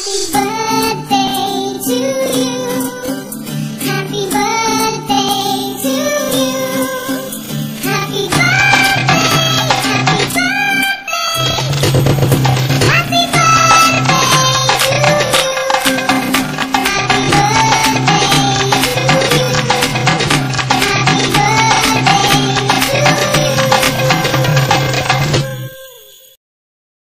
Happy birthday.